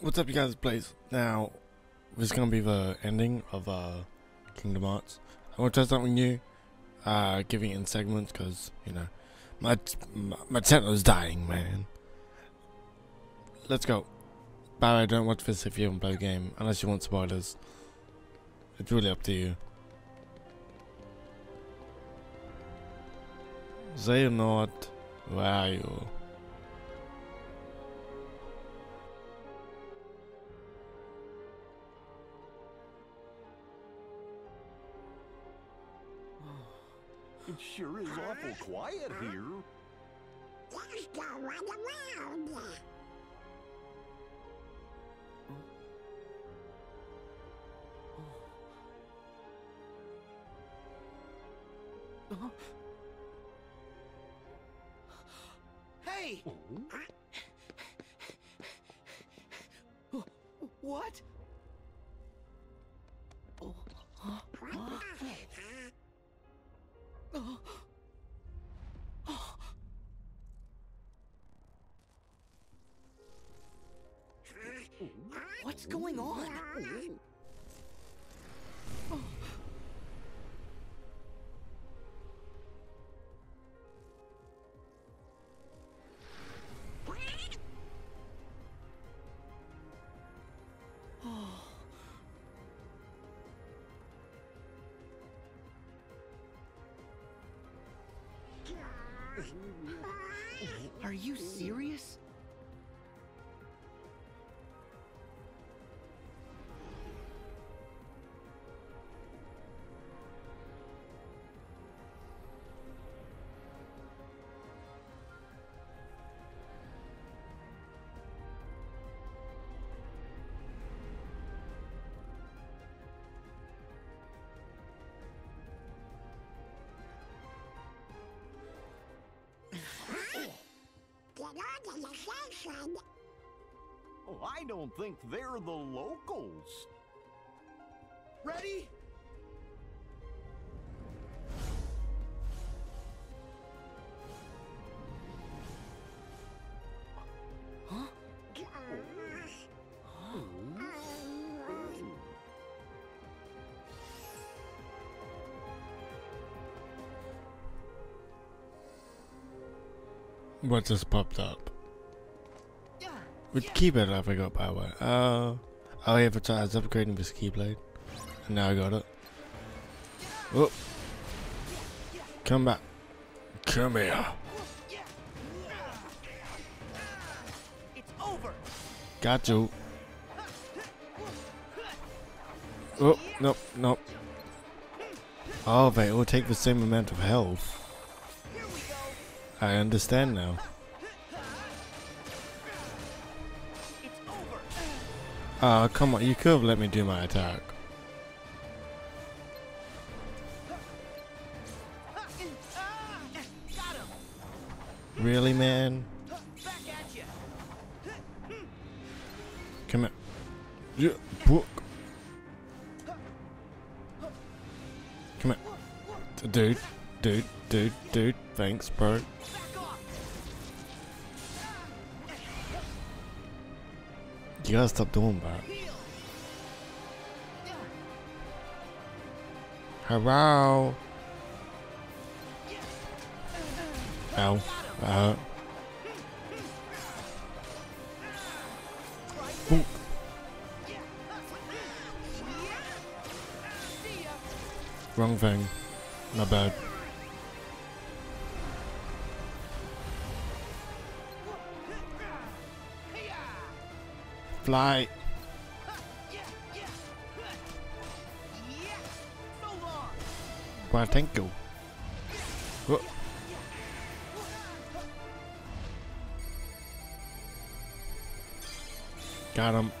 What's up, you guys? Please. Now, this is gonna be the ending of uh, Kingdom Hearts. I want to try something new, uh, giving it in segments because you know my my, my channel is dying, man. Let's go. Barry, don't watch this if you haven't played the game, unless you want spoilers. It's really up to you. Xehanort, where are you? It sure is awful quiet here. Just go run around. Hey! Oh. What? You serious? The. Oh, I don't think they're the locals. Ready? Huh? What just popped up? Which keyblade I forgot by the way? Uh, oh I was upgrading this keyblade. And now I got it. Oh. Come back. Come here. It's over. Got you. Oh, nope, nope. Oh, they all take the same amount of health. Here we go. I understand now. Ah, come on, you could have let me do my attack. Really, man? Come here. Yeah, book. Come here. Dude, dude, dude, dude. Thanks, bro. You gotta stop doing that. Hello? Ow. Uh. Wrong thing. My bad. Fly. Oh. Got him.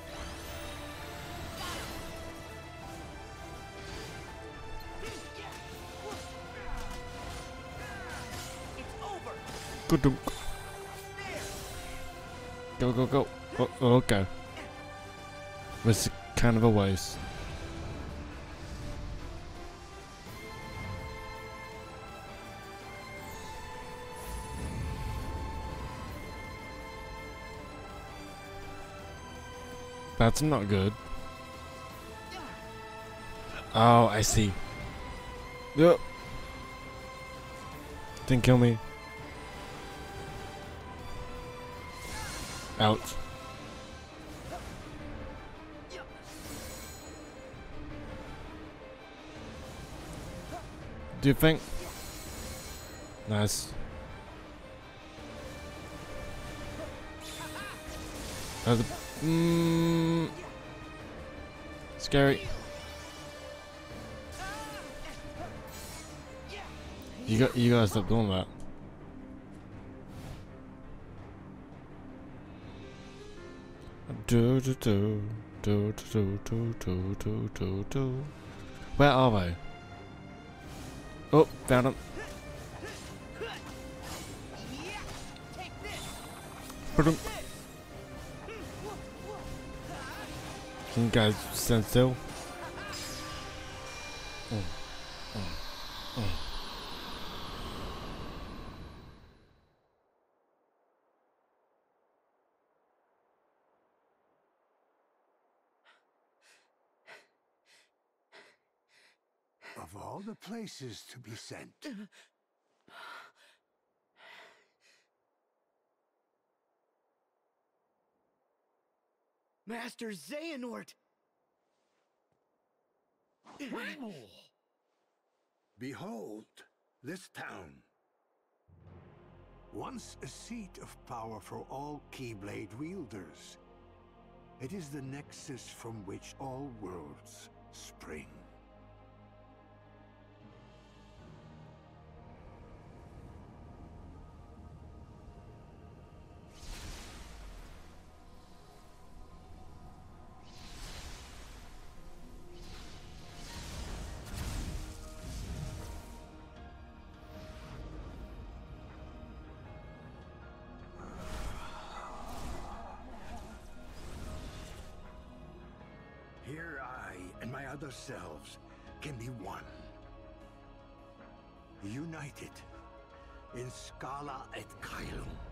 Good. Go, go, go. Oh, okay. Is kind of a waste. That's not good. Oh, I see. Yep. Didn't kill me. Ouch. Do you think? Nice. Another. Mm, scary. You got. You gotta stop doing that. Do do do do do do do do do. Where are they? Oh, found him. Can you guys stand still? Oh. Places to be sent, Master Xehanort. behold this town. Once a seat of power for all Keyblade wielders. It is the nexus from which all worlds spring. Here I and my other selves can be one. United in Scala ad Caelum.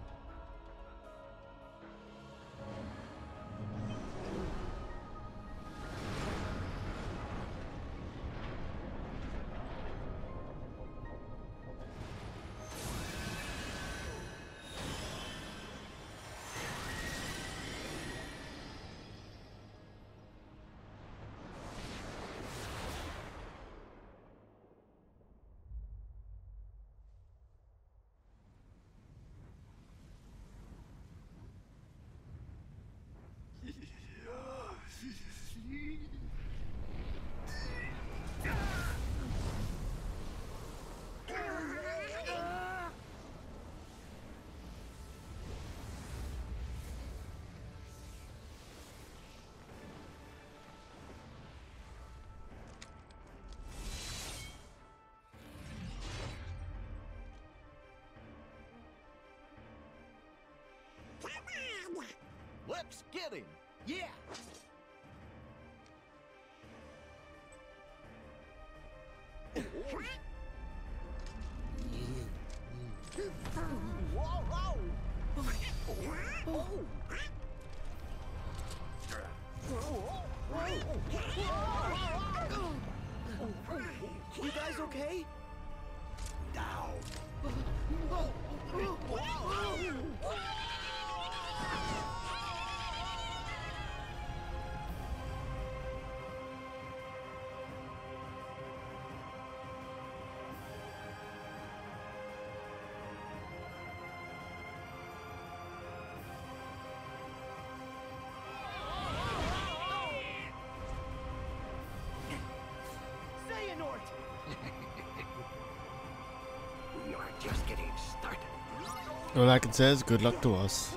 Let's get him. Yeah. Xehanort. we are just getting started. All I can say is good luck to us.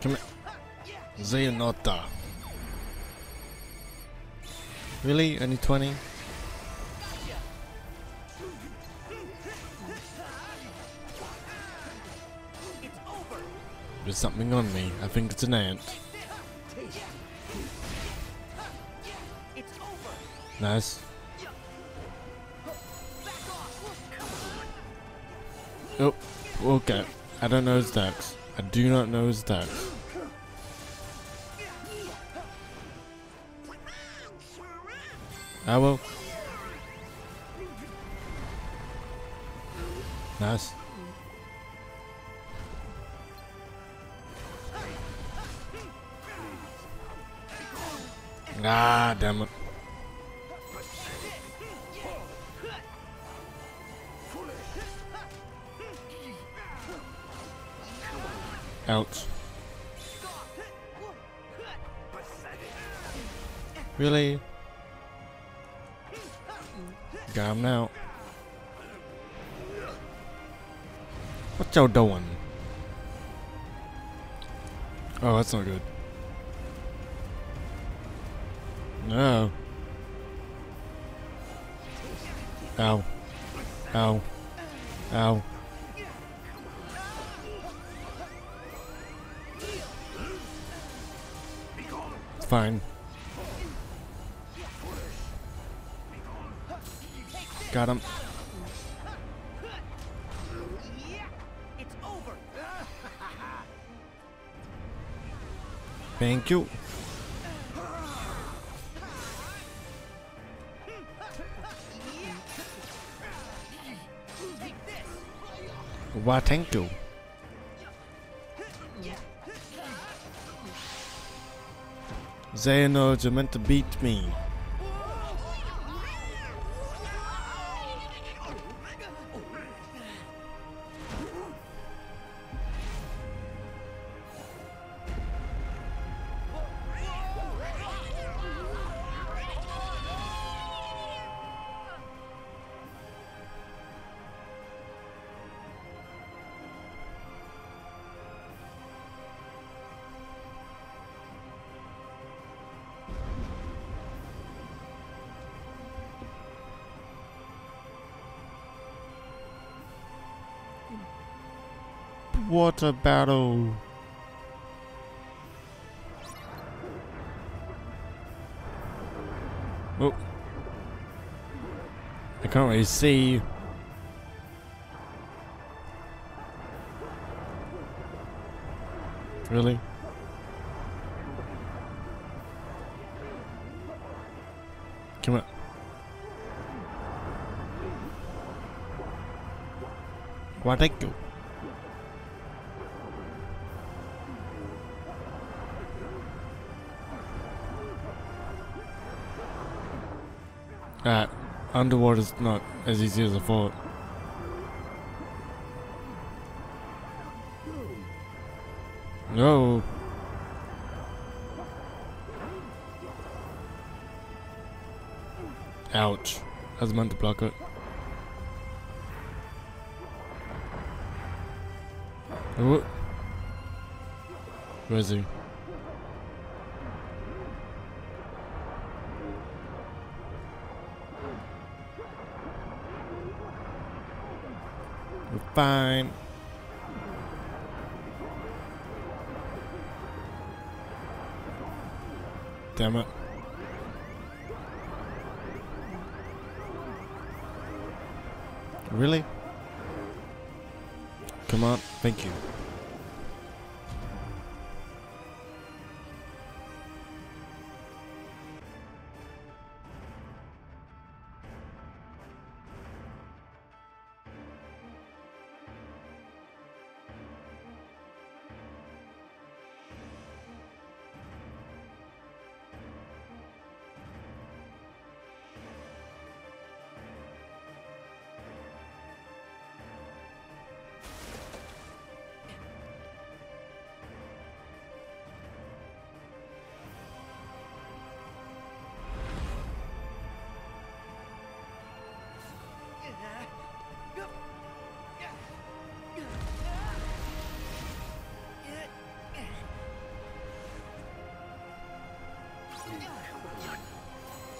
Come here. Xehanota. Really? Only 20? There's something on me. I think it's an ant. Nice. Oh, okay. I don't know his decks. I do not know his decks. I ah, will. Nice. Ah, damn it. Ouch. Really? Got him now. What y'all doing? Oh, that's not good. No. Ow. Ow. Ow. Fine. Got him. It's over. Thank you. Why, thank you. Xehanort, you're meant to beat me. Water battle. Oh. I can't really see. Really? Come on. Why thank you? Uh, underwater's not as easy as I thought. No. Ouch. I was meant to block it. Oh. Where is he? Fine. Damn it. Really? Come on, thank you.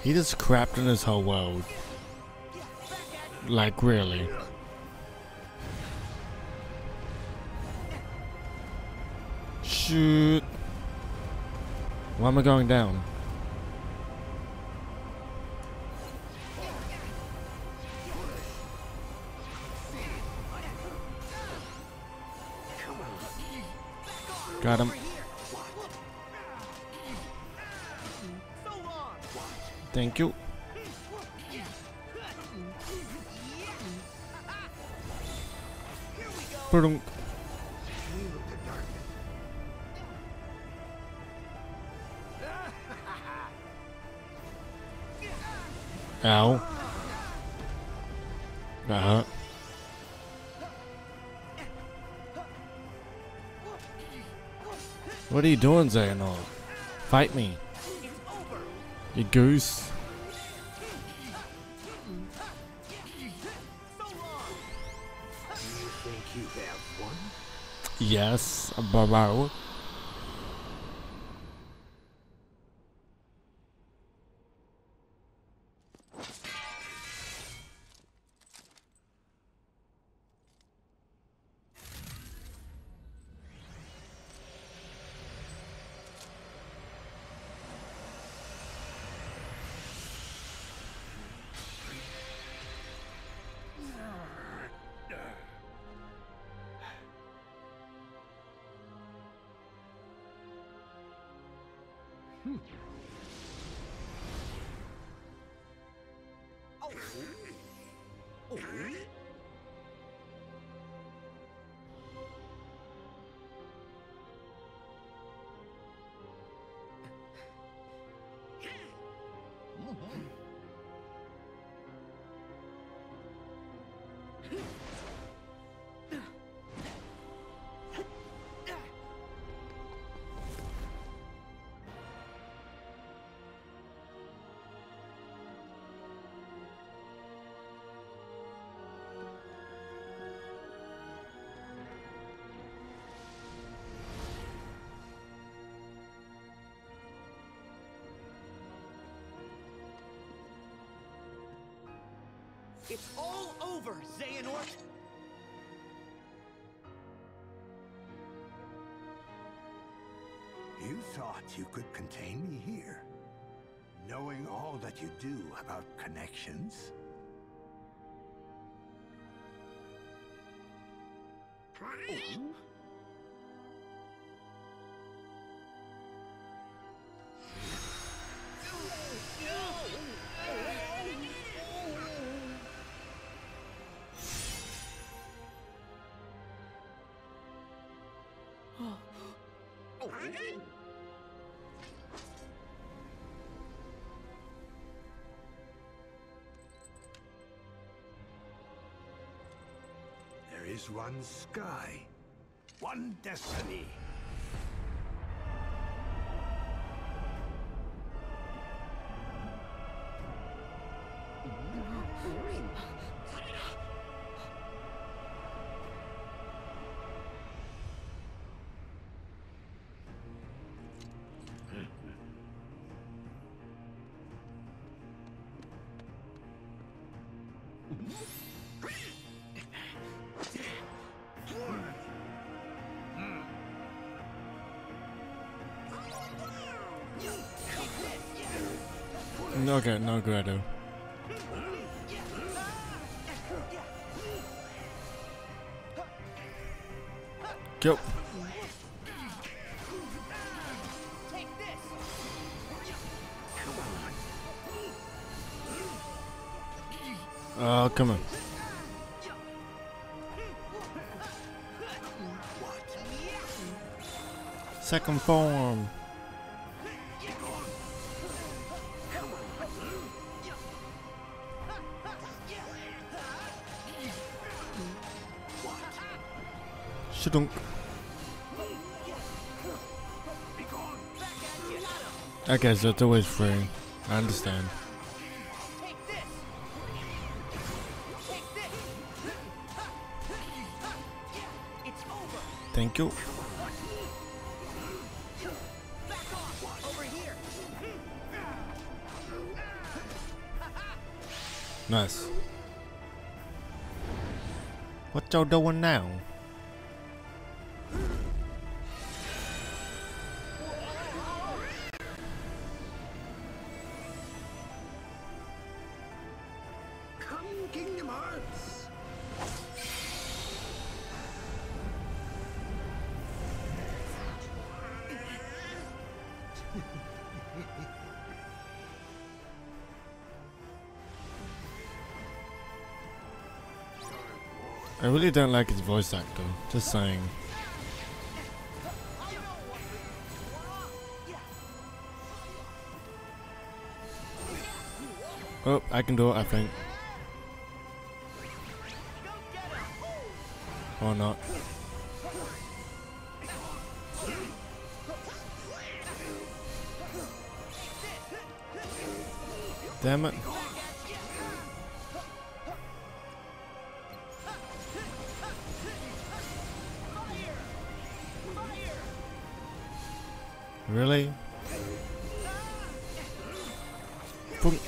He just crapped in his whole world. Like, really. Shoot. Why am I going down? Got him. Thank you. Perdunk. Ow. That. What are you doing, Zaynol? Fight me. You goose. So long. You you? Yes. Oh. It's all over, Xehanort! You thought you could contain me here? Knowing all that you do about connections? There one sky, one destiny. No Greta. Go. Take this! Oh, come on. Second form. Shudunk. Okay, so it's always free. I understand. Thank you. Nice. What y'all doing now? I really don't like his voice actor. Just saying. Oh, I can do it, I think. Or not. Damn it. Really? Boom.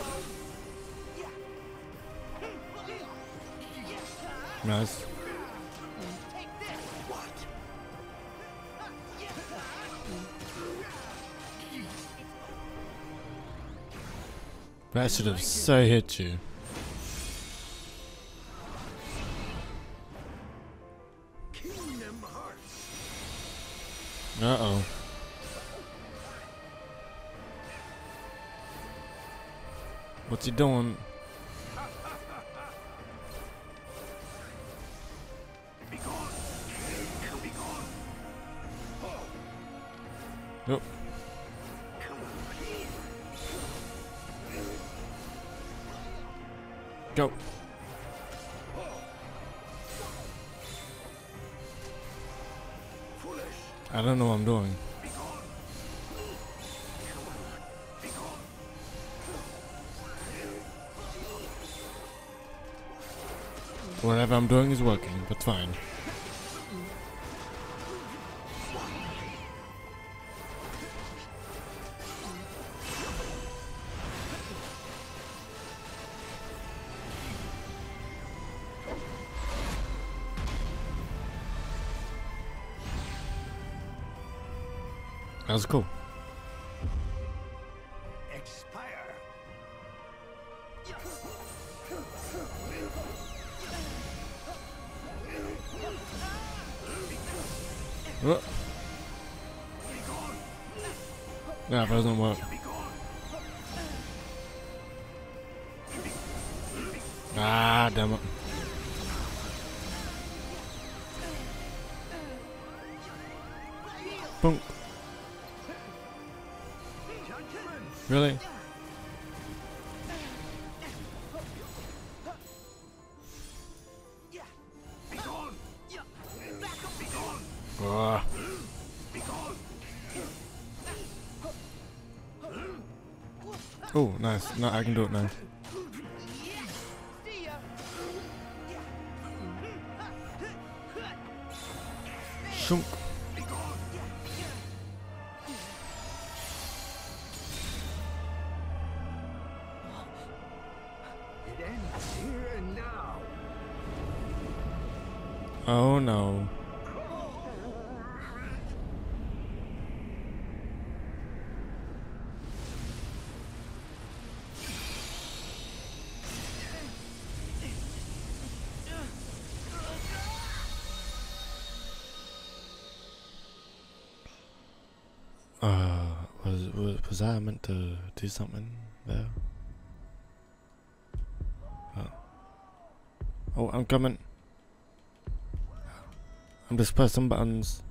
Nice. That should have so hit you. Whatever I'm doing is working, but fine. That was cool. Oh, nice. No, I can do it now. Shunk. Uh, was, was was I meant to do something there? Oh, oh I'm coming. I'm just pressing buttons.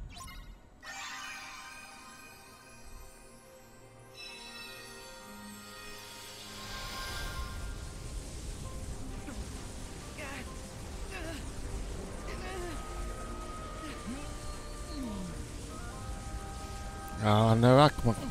Ah, no, Akmakma.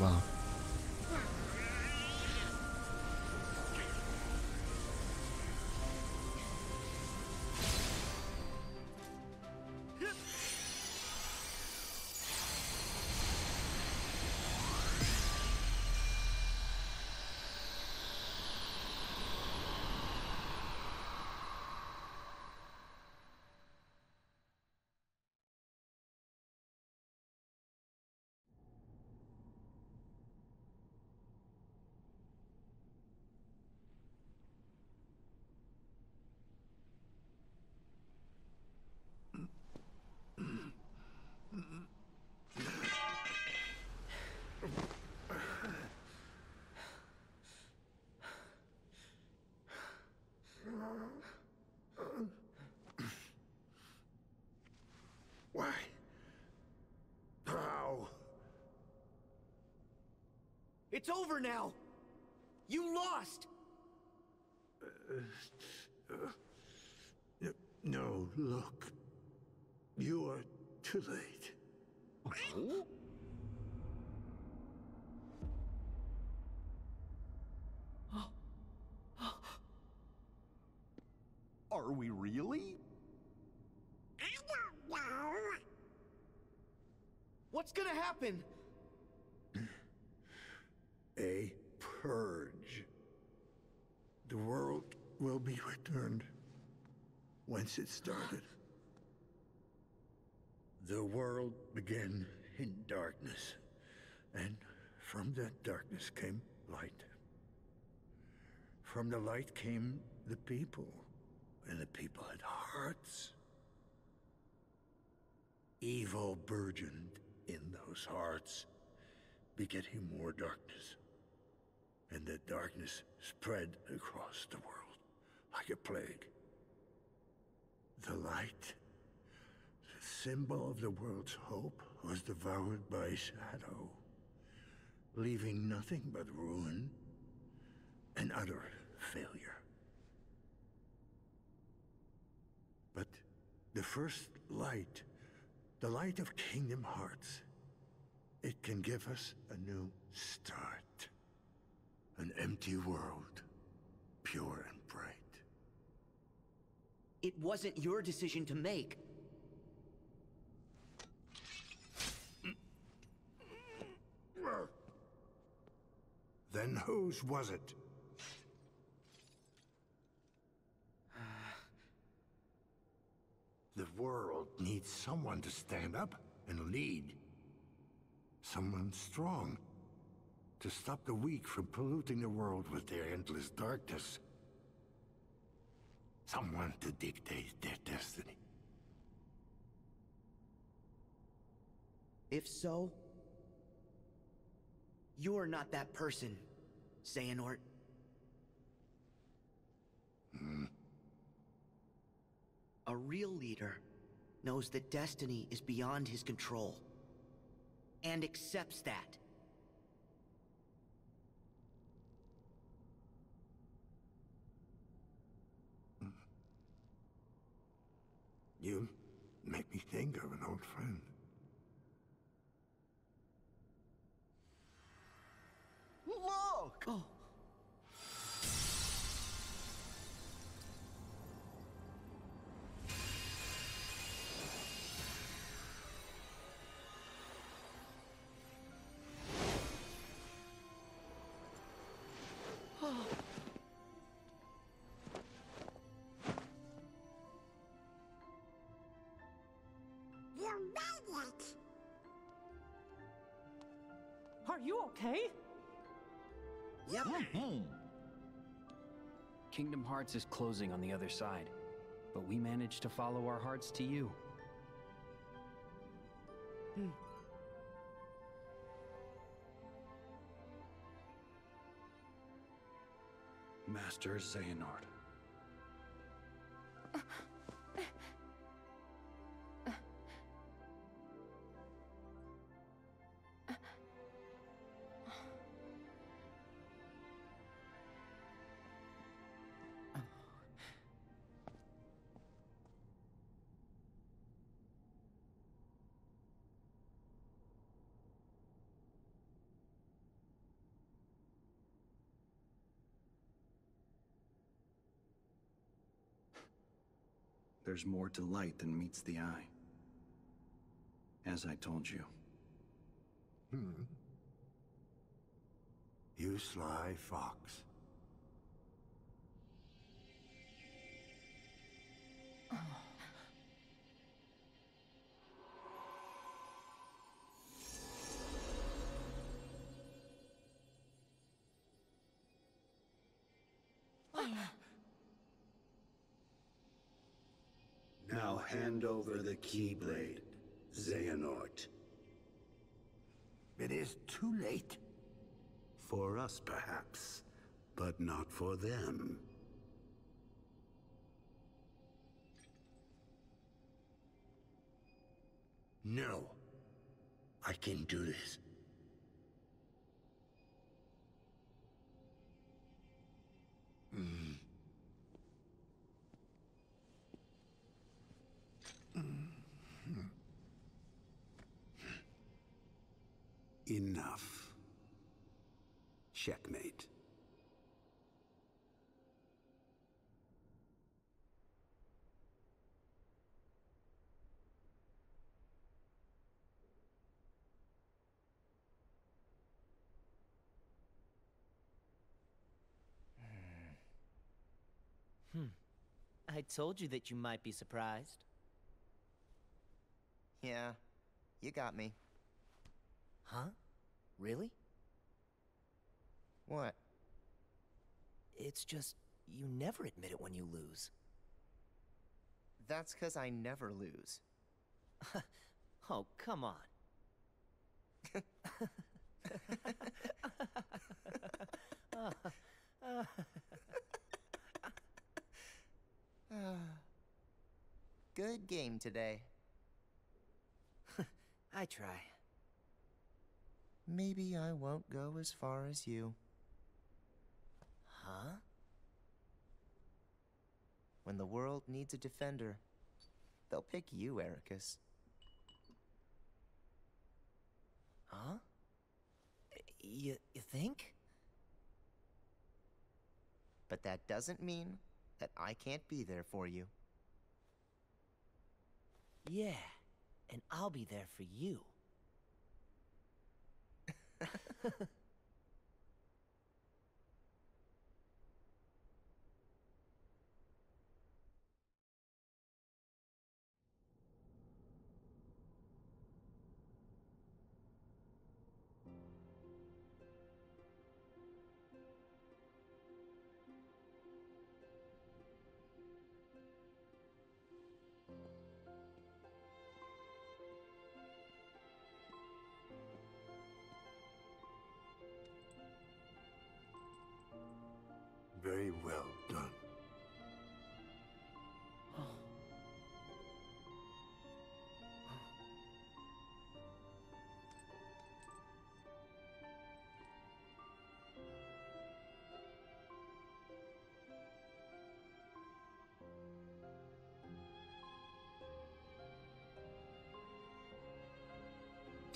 It's over now! You lost! N- No, look. You are too late. Are we really? I don't know. What's gonna happen? A purge. The world will be returned whence it started. The world began in darkness, and from that darkness came light. From the light came the people, and the people had hearts. Evil burgeoned in those hearts, begetting more darkness. And that darkness spread across the world like a plague. The light, the symbol of the world's hope, was devoured by shadow, leaving nothing but ruin and utter failure. But the first light, the light of Kingdom Hearts, it can give us a new start. An empty world, pure and. It wasn't your decision to make. Then whose was it? The world needs someone to stand up and lead. Someone strong. To stop the weak from polluting the world with their endless darkness. Someone to dictate their destiny. If so, you're not that person, Xehanort. Hmm. A real leader knows that destiny is beyond his control. And accepts that. You make me think of an old friend. Are you okay? Yep. Kingdom Hearts is closing on the other side, but we managed to follow our hearts to you. Hmm. Master Xehanort. There's more to light than meets the eye. As I told you. Hmm. You sly fox. Now hand over the Keyblade, Xehanort. It is too late. For us, perhaps, but not for them. No. I can do this. Enough. Checkmate. Hmm. I told you that you might be surprised. Yeah, you got me. Huh? Really? What? It's just, you never admit it when you lose. That's because I never lose. oh, come on. Good game today. I try. Maybe I won't go as far as you. Huh? When the world needs a defender, they'll pick you, Eraqus. Huh? You, you think? But that doesn't mean that I can't be there for you. Yeah, and I'll be there for you. Done.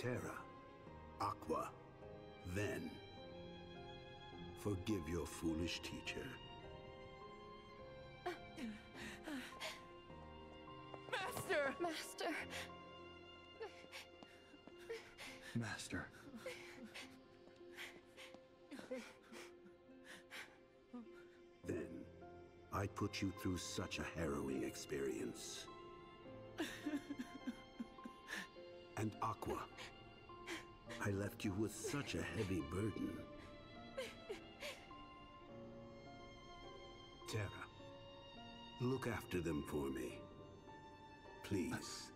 Terra, Aqua, Ven. Forgive your foolish teacher. Master! Master! Master. Ven, I put you through such a harrowing experience. and Aqua, I left you with such a heavy burden. Terra, look after them for me. Please.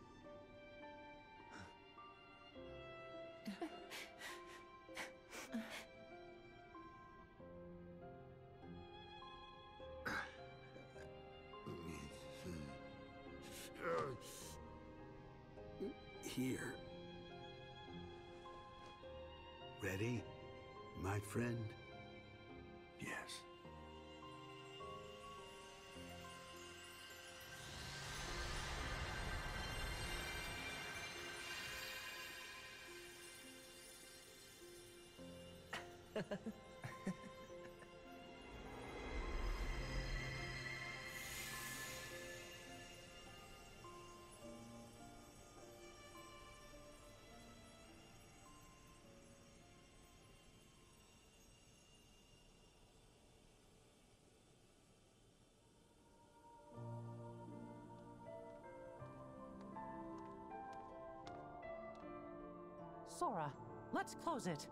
Sora, let's close it.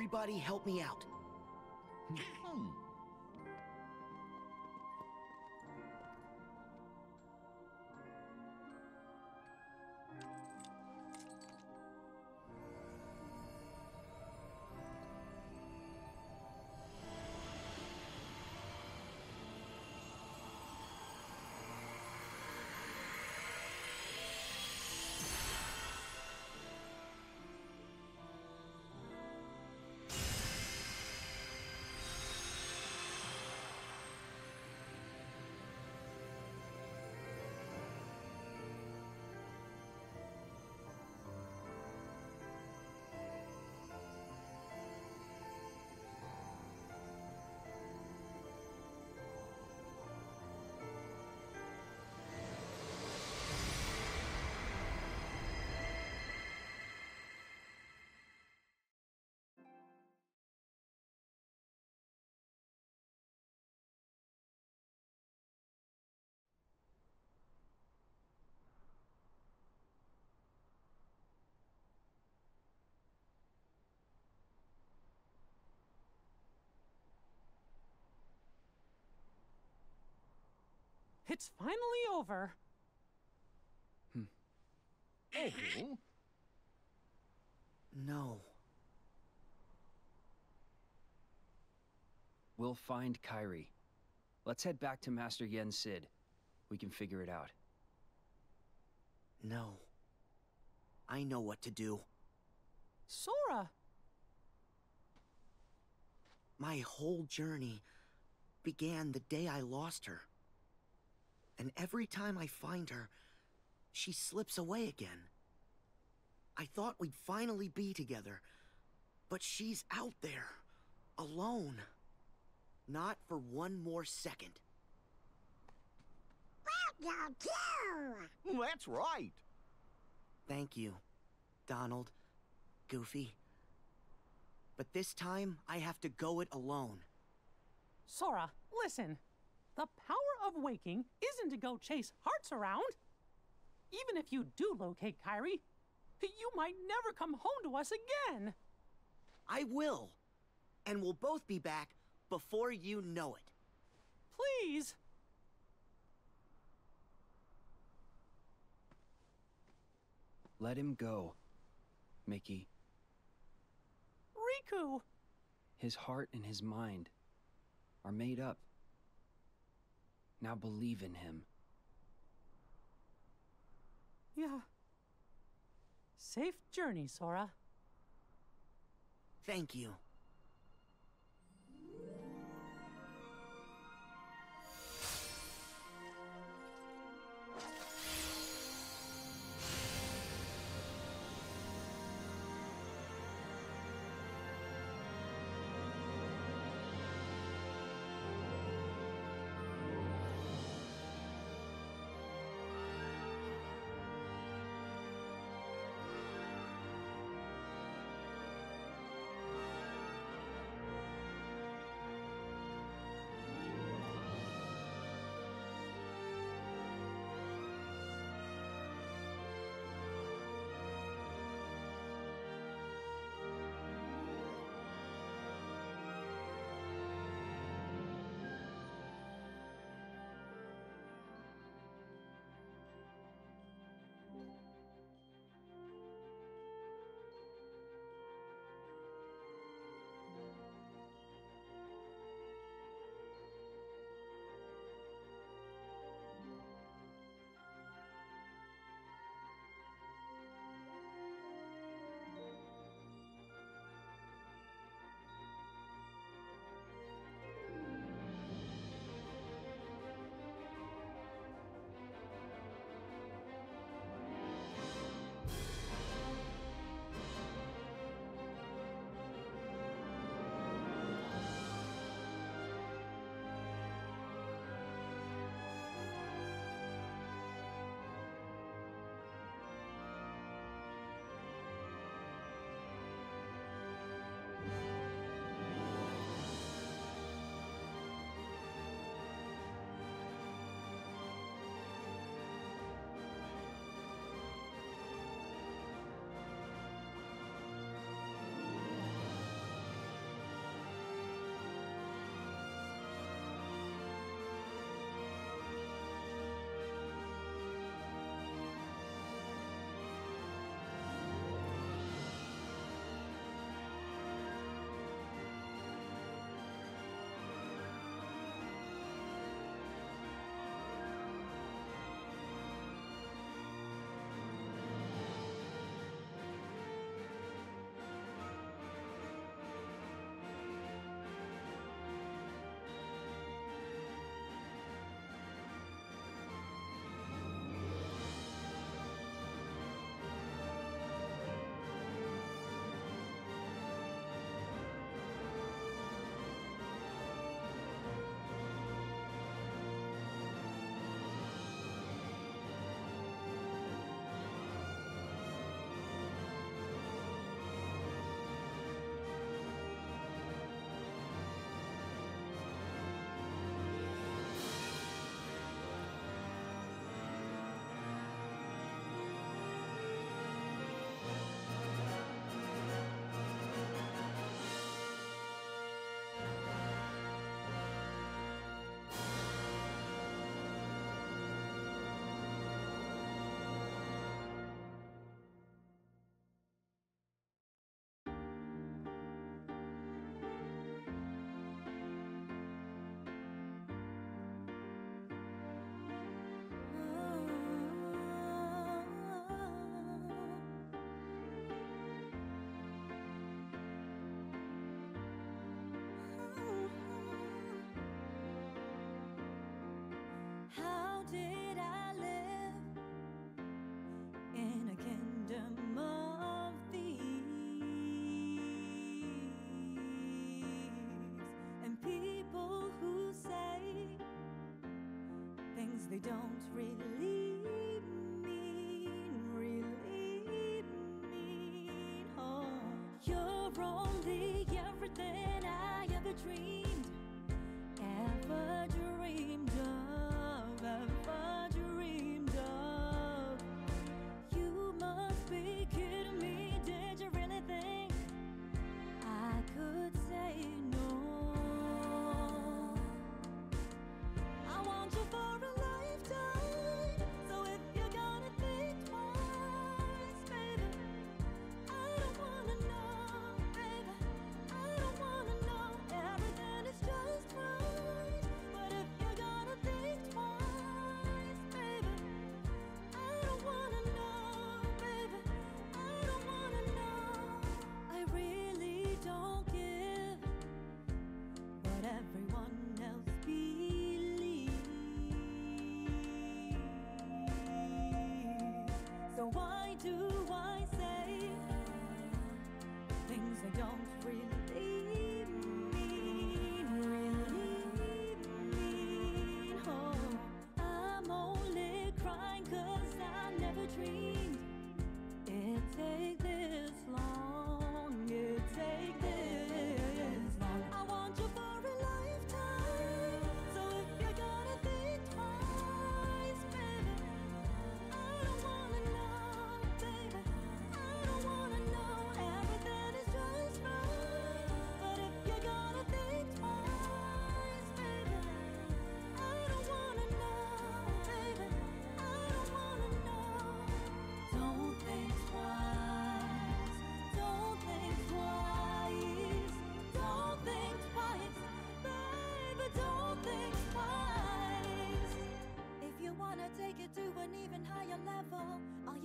Everybody help me out. Hmm. It's finally over. Hmm. Oh, No. We'll find Kairi. Let's head back to Master Yen Sid. We can figure it out. No. I know what to do. Sora! My whole journey began the day I lost her. And every time I find her, she slips away again. I thought we'd finally be together, but she's out there, alone. Not for one more second. Welcome to! that's right. Thank you, Donald, Goofy. But this time, I have to go it alone. Sora, listen. The power of waking isn't to go chase hearts around. Even if you do locate Kairi, you might never come home to us again. I will. And we'll both be back before you know it. Please. Let him go, Mickey. Riku! His heart and his mind are made up. Now believe in him. Yeah. Safe journey, Sora. Thank you. Don't really mean, really mean. Oh, you're only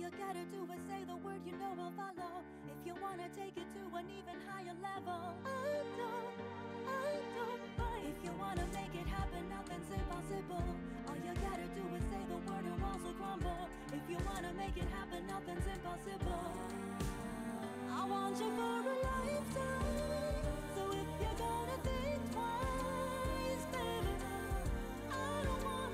you gotta do is say the word you know I'll follow. If you wanna take it to an even higher level, I don't, I don't But if you wanna make it happen, nothing's impossible. All you gotta do is say the word and walls will crumble. If you wanna make it happen, nothing's impossible. I want you for a lifetime. So if you're gonna think twice, baby, I don't want.